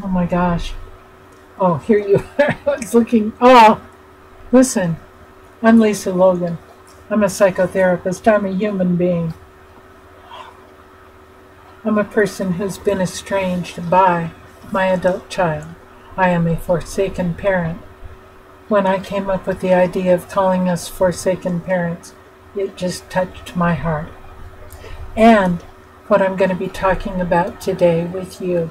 Oh my gosh. Oh, here you are. I was looking. Oh, listen. I'm Lisa Logan. I'm a psychotherapist. I'm a human being. I'm a person who's been estranged by my adult child. I am a forsaken parent. When I came up with the idea of calling us forsaken parents, it just touched my heart. And what I'm going to be talking about today with you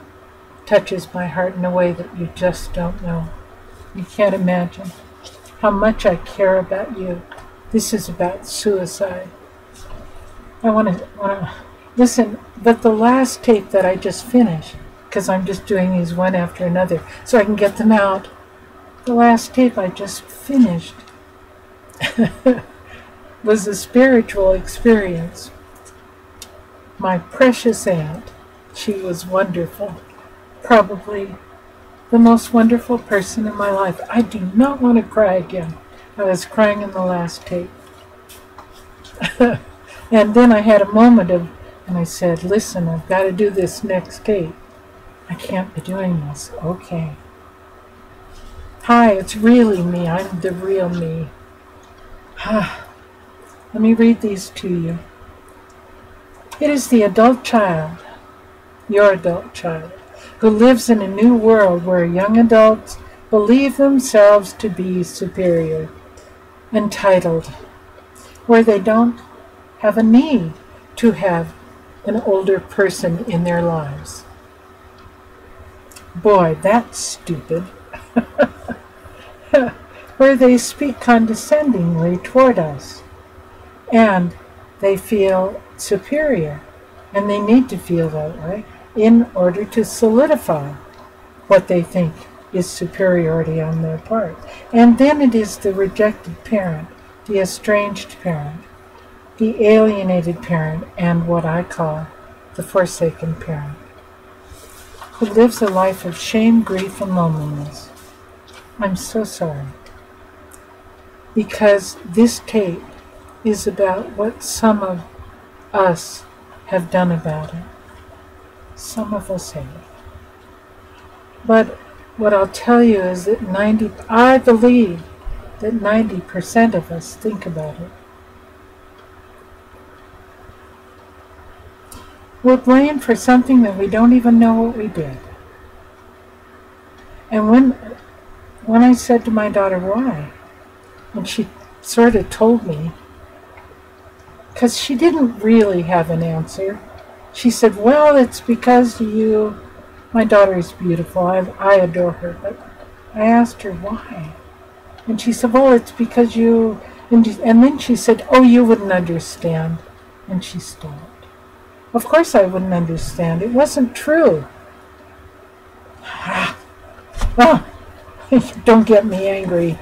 touches my heart in a way that you just don't know. You can't imagine how much I care about you. This is about suicide. I want to, want to listen, but the last tape that I just finished, because I'm just doing these one after another so I can get them out. The last tape I just finished was a spiritual experience. My precious aunt, she was wonderful probably the most wonderful person in my life. I do not want to cry again. I was crying in the last tape. and then I had a moment of, and I said, listen, I've got to do this next tape. I can't be doing this. Okay. Hi, it's really me. I'm the real me. Ah, let me read these to you. It is the adult child, your adult child, who lives in a new world where young adults believe themselves to be superior, entitled, where they don't have a need to have an older person in their lives. Boy, that's stupid. where they speak condescendingly toward us, and they feel superior, and they need to feel that way in order to solidify what they think is superiority on their part. And then it is the rejected parent, the estranged parent, the alienated parent, and what I call the forsaken parent, who lives a life of shame, grief, and loneliness. I'm so sorry. Because this tape is about what some of us have done about it. Some of us have. But what I'll tell you is that 90, I believe that 90% of us think about it. We're blamed for something that we don't even know what we did. And when when I said to my daughter why, and she sort of told me, because she didn't really have an answer, she said, Well, it's because you. My daughter is beautiful. I, I adore her. But I asked her why. And she said, Well, it's because you. And, and then she said, Oh, you wouldn't understand. And she stopped. Of course I wouldn't understand. It wasn't true. Ah, oh, don't get me angry.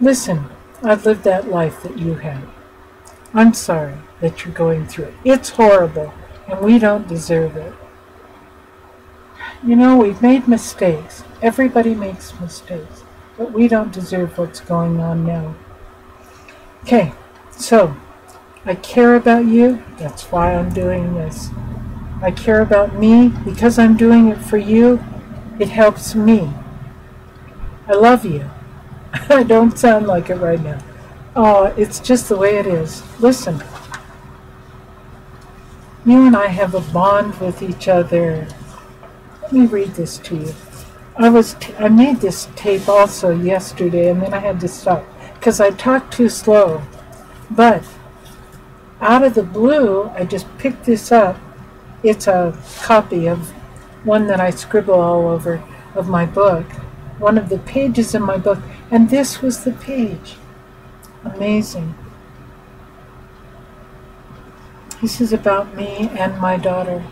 Listen, I've lived that life that you have. I'm sorry that you're going through. It's horrible, and we don't deserve it. You know, we've made mistakes. Everybody makes mistakes, but we don't deserve what's going on now. Okay, so I care about you. That's why I'm doing this. I care about me because I'm doing it for you. It helps me. I love you. I don't sound like it right now. Oh, it's just the way it is. Listen, you and I have a bond with each other. Let me read this to you. I was t- I made this tape also yesterday, and then I had to stop because I talked too slow. But out of the blue, I just picked this up. It's a copy of one that I scribble all over of my book, one of the pages in my book, and this was the page. Amazing. This is about me and my daughter.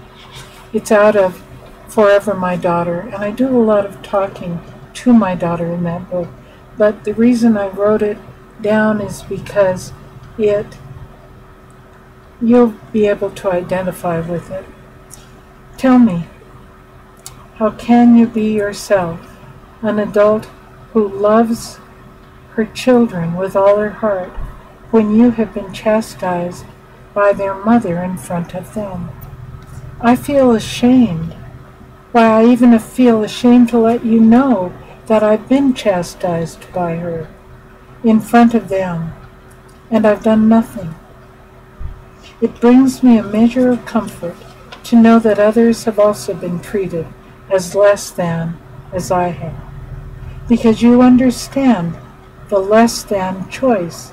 It's out of Forever My Daughter, and I do a lot of talking to my daughter in that book. But the reason I wrote it down is because it you'll be able to identify with it. Tell me, how can you be yourself, an adult who loves her children with all her heart when you have been chastised by their mother in front of them. I feel ashamed Why, I even feel ashamed to let you know that I've been chastised by her in front of them, and I've done nothing. It brings me a measure of comfort to know that others have also been treated as less than as I have, because you understand the less than choice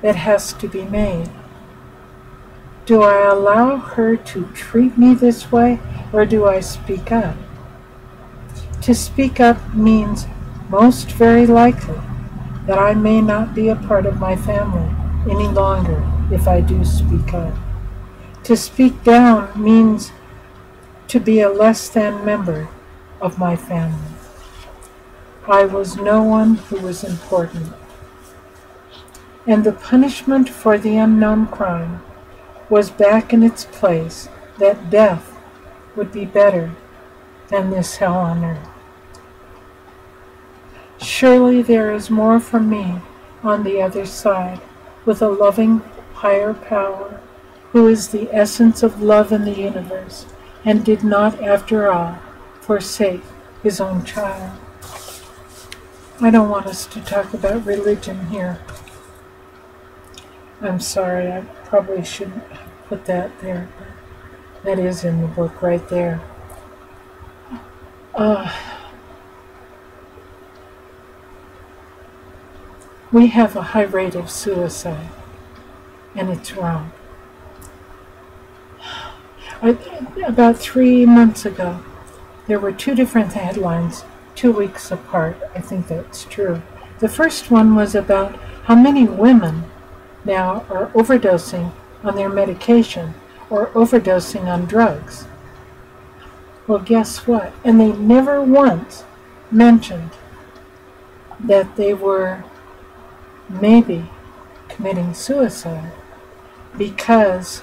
that has to be made. Do I allow her to treat me this way, or do I speak up? To speak up means most very likely that I may not be a part of my family any longer if I do speak up. To speak down means to be a less than member of my family. I was no one who was important. And the punishment for the unknown crime was back in its place that death would be better than this hell on earth. Surely there is more for me on the other side, with a loving higher power, who is the essence of love in the universe, and did not, after all, forsake his own child. I don't want us to talk about religion here. I'm sorry, I probably shouldn't put that there, but that is in the book right there. Uh, We have a high rate of suicide, and it's wrong. About three months ago, there were two different headlines, two weeks apart. I think that's true. The first one was about how many women now are overdosing on their medication or overdosing on drugs. Well, guess what? And they never once mentioned that they were maybe committing suicide because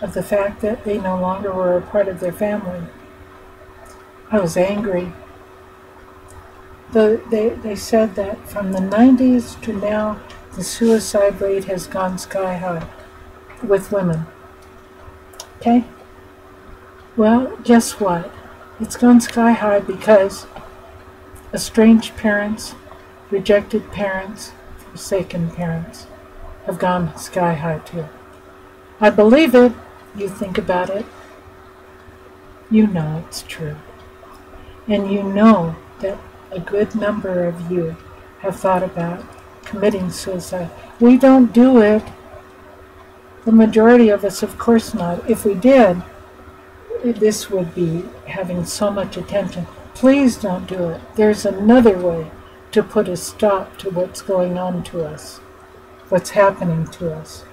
of the fact that they no longer were a part of their family. I was angry. The, they, they said that from the 90s to now, the suicide rate has gone sky high with women. Okay? Well, guess what? It's gone sky high because estranged parents, rejected parents, forsaken parents have gone sky high too. I believe it. You think about it. You know it's true. And you know that a good number of you have thought about committing suicide. We don't do it. The majority of us, of course not. If we did, this would be having so much attention. Please don't do it. There's another way to put a stop to what's going on to us, what's happening to us.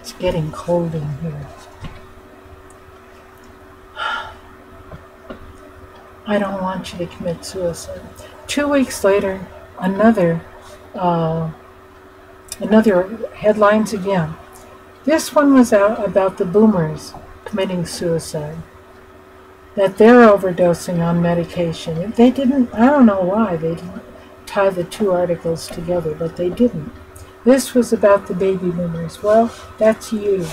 It's getting cold in here. I don't want you to commit suicide. Two weeks later, another, uh, another headlines again. This one was out about the boomers committing suicide that they're overdosing on medication. They didn't, I don't know why they didn't tie the two articles together, but they didn't. This was about the baby boomers. Well, that's you.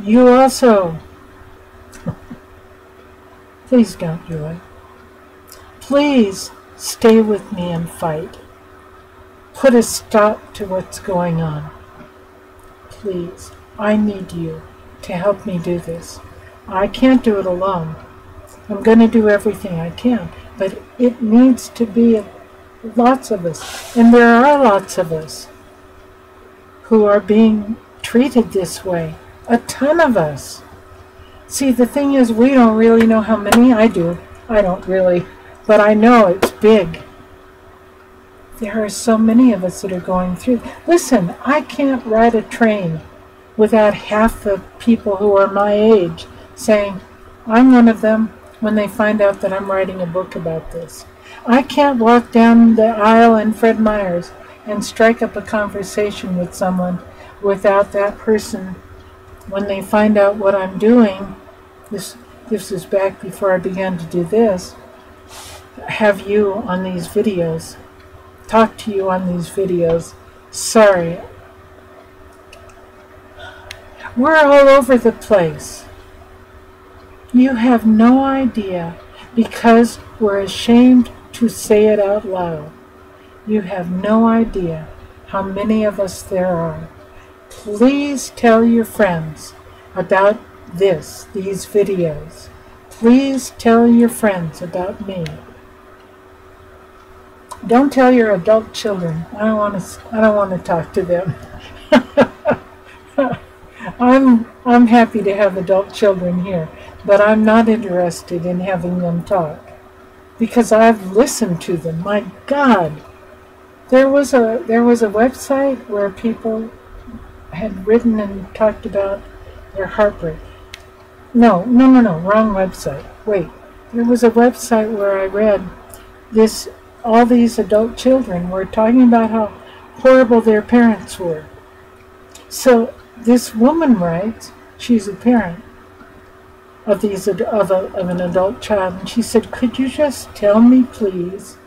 You also. Please don't do it. Please stay with me and fight. Put a stop to what's going on. Please, I need you to help me do this. I can't do it alone. I'm going to do everything I can, but it needs to be lots of us. And there are lots of us who are being treated this way. A ton of us. See, the thing is, we don't really know how many. I do. I don't really. But I know it's big. There are so many of us that are going through. Listen, I can't ride a train without half the people who are my age saying, I'm one of them when they find out that I'm writing a book about this. I can't walk down the aisle in Fred Meyer's and strike up a conversation with someone without that person, when they find out what I'm doing, this, this is back before I began to do this, have you on these videos, talk to you on these videos. Sorry, We're all over the place. You have no idea because we're ashamed to say it out loud. You have no idea how many of us there are. Please tell your friends about this, these videos. Please tell your friends about me. Don't tell your adult children. I don't want to. I don't want to talk to them. I'm I'm happy to have adult children here, but I'm not interested in having them talk because I've listened to them. My God, there was a there was a website where people had written and talked about their heartbreak. No, no, no, no, wrong website. Wait, there was a website where I read this. All these adult children were talking about how horrible their parents were. So this woman writes, she's a parent of these of, a, of an adult child, and she said, "Could you just tell me, please,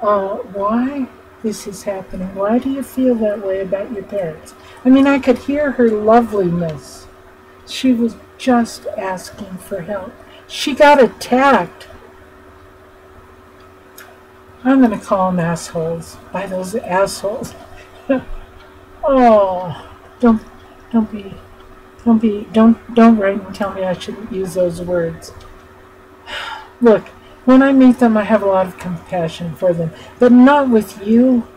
uh, why this is happening? Why do you feel that way about your parents?" I mean, I could hear her loveliness. She was just asking for help. She got attacked. I'm going to call them assholes by those assholes. oh, don't don't be, don't be, don't, don't write and tell me I shouldn't use those words. Look, when I meet them, I have a lot of compassion for them, but not with you.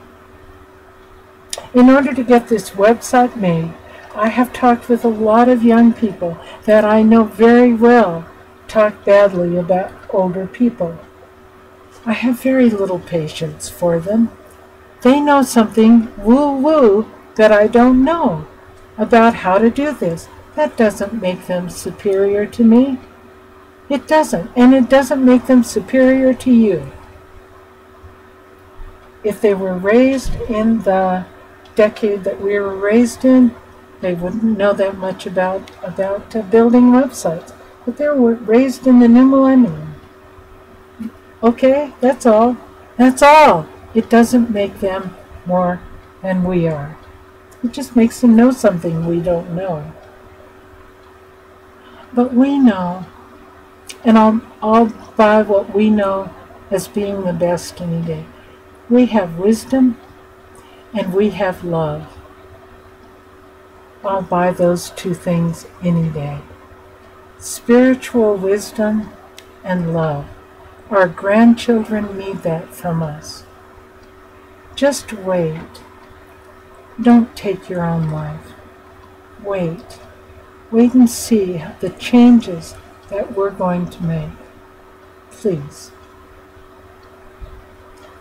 In order to get this website made, I have talked with a lot of young people that I know very well talk badly about older people. I have very little patience for them. They know something woo woo that I don't know about how to do this. That doesn't make them superior to me. It doesn't, and it doesn't make them superior to you. If they were raised in the decade that we were raised in, they wouldn't know that much about about uh, building websites. But they were raised in the new millennium. Okay, that's all. That's all. It doesn't make them more than we are. It just makes them know something we don't know. But we know, and I'll, I'll buy what we know as being the best any day. We have wisdom and we have love. I'll buy those two things any day. Spiritual wisdom and love. Our grandchildren need that from us. Just wait don't take your own life. Wait. Wait and see the changes that we're going to make. Please.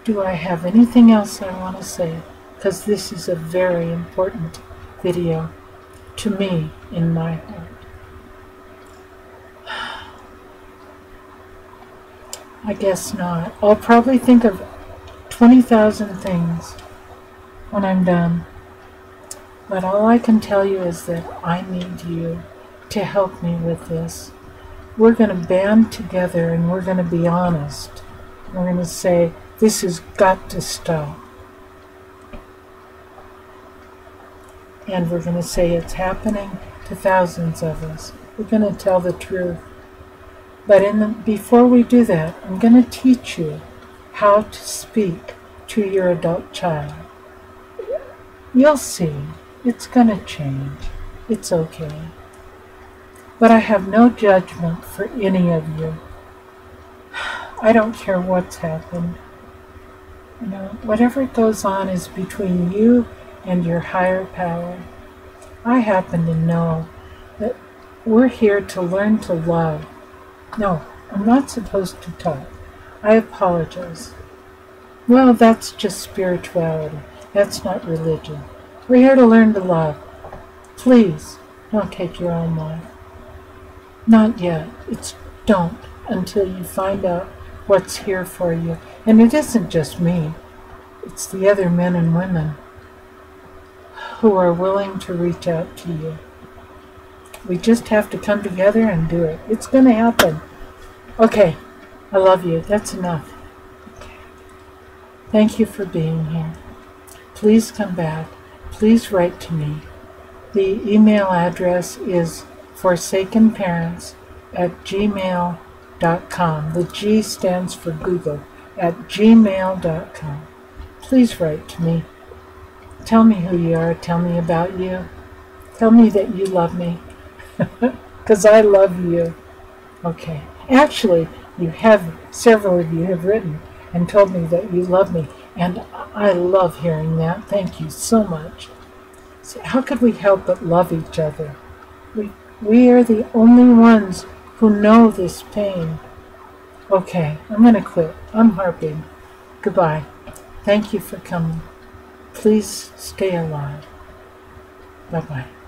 Do I have anything else I want to say? Because this is a very important video to me in my heart. I guess not. I'll probably think of 20,000 things when I'm done. But all I can tell you is that I need you to help me with this. We're going to band together and we're going to be honest. We're going to say, this has got to stop. And we're going to say it's happening to thousands of us. We're going to tell the truth. But in the, before we do that, I'm going to teach you how to speak to your adult child. You'll see. It's gonna change. It's okay. But I have no judgment for any of you. I don't care what's happened. You know, whatever goes on is between you and your higher power. I happen to know that we're here to learn to love. No, I'm not supposed to talk. I apologize. Well, that's just spirituality. That's not religion. We're here to learn to love. Please don't take your own life. Not yet. It's don't until you find out what's here for you. And it isn't just me, it's the other men and women who are willing to reach out to you. We just have to come together and do it. It's going to happen. Okay, I love you. That's enough. Thank you for being here. Please come back please write to me. The email address is forsakenparents at gmail.com. The G stands for Google at gmail.com. Please write to me. Tell me who you are. Tell me about you. Tell me that you love me. Because I love you. Okay. Actually, you have, several of you have written and told me that you love me. And I love hearing that. Thank you so much. So how could we help but love each other? We, we are the only ones who know this pain. Okay, I'm going to quit. I'm harping. Goodbye. Thank you for coming. Please stay alive. Bye bye.